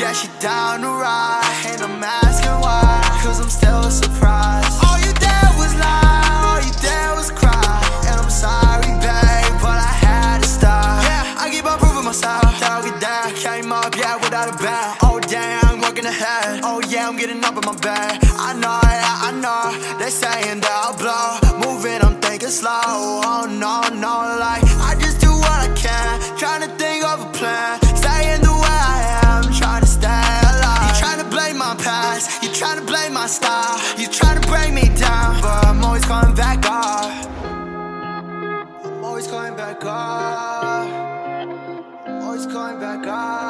Yeah, she down to ride, and I'm asking why, cause I'm still surprised. All you did was lie, all you did was cry, and I'm sorry, babe, but I had to stop. Yeah, I keep on proving myself that I down. Came up, yeah, without a bet. Oh, damn, working ahead. Oh, yeah, I'm getting up in my bed. I know, yeah, I know, they saying that I'll blow. Moving, I'm thinking slow. Oh, no, no, like. Style. You trying to bring me down. But I'm always coming back up. I'm always coming back up. I'm always coming back up.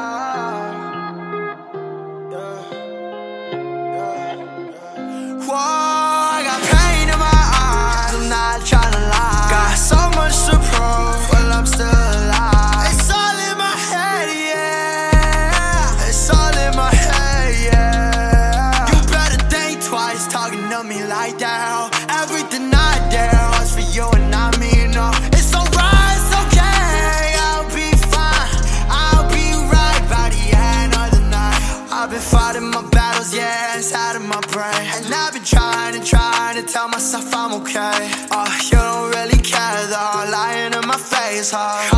To me like that. Everything I did was for you and not me, no. It's alright, it's okay. I'll be fine. I'll be right by the end of the night. I've been fighting my battles, yeah, inside of my brain. And I've been trying and trying to tell myself I'm okay. Oh, you don't really care though, lying in my face, huh?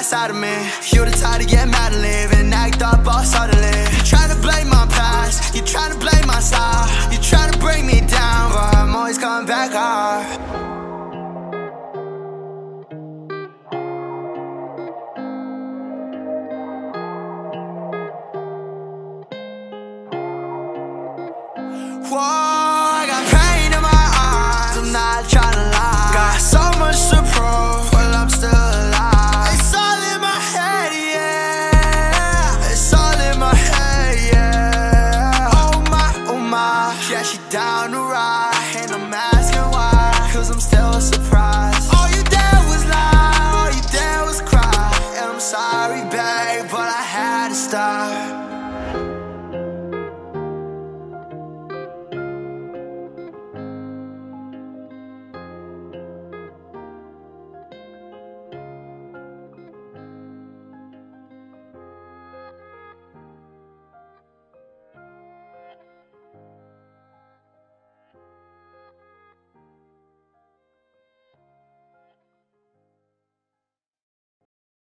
That side of me. You the type to get mad and leave and act up all suddenly. You trying to blame my past, you trying to blame my style. You trying to bring me down, but I'm always coming back up. Whoa, Yeah, she down to ride. And I'm asking why. Cause I'm still surprised.